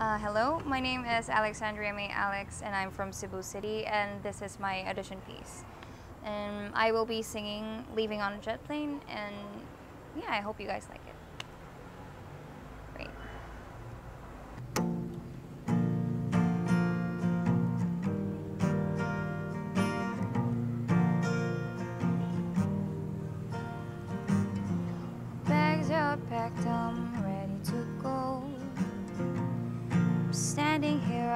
Uh, hello, my name is Alexandrea Mae Alix, and I'm from Cebu City, and this is my audition piece. And I will be singing Leaving on a Jet Plane, and yeah, I hope you guys like it. Great. Packed, I'm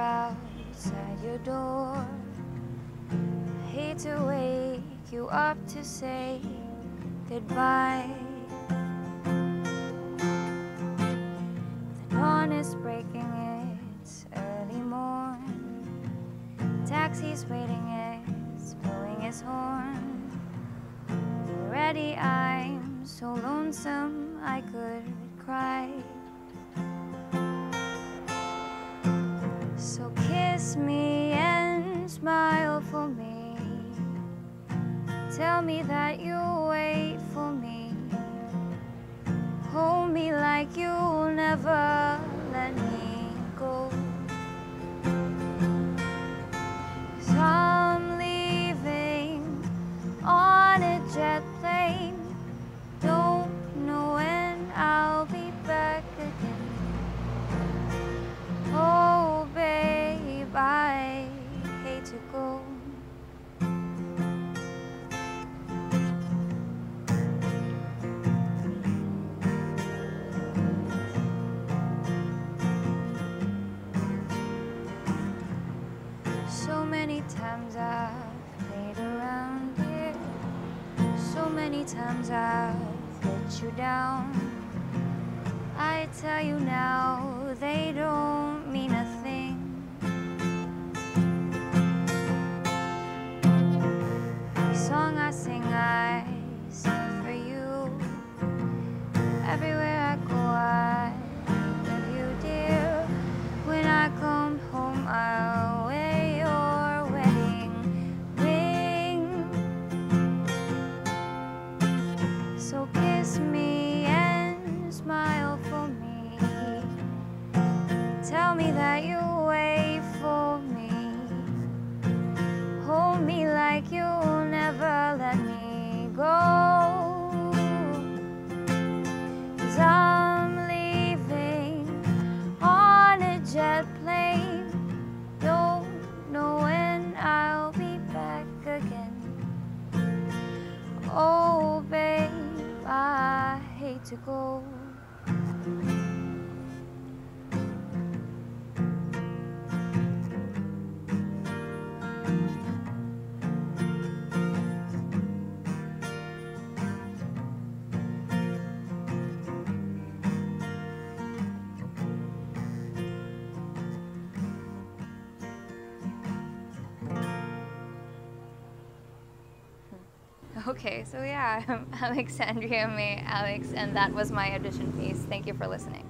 outside your door. Hate to wake you up to say goodbye. The dawn is breaking, it's early morn. Taxi's waiting, it's blowing his horn. Already I'm so lonesome I could cry. Me. Tell me that you'll wait for me. Hold me like you'll never let me So many times I've let you down. I tell you now, they don't You'll wait for me. Hold me like you'll never let me go. Cause I'm leaving on a jet plane. Don't know when I'll be back again. Oh, babe, I hate to go. Okay, so yeah, I'm Alexandrea Mae Alix, and that was my audition piece. Thank you for listening.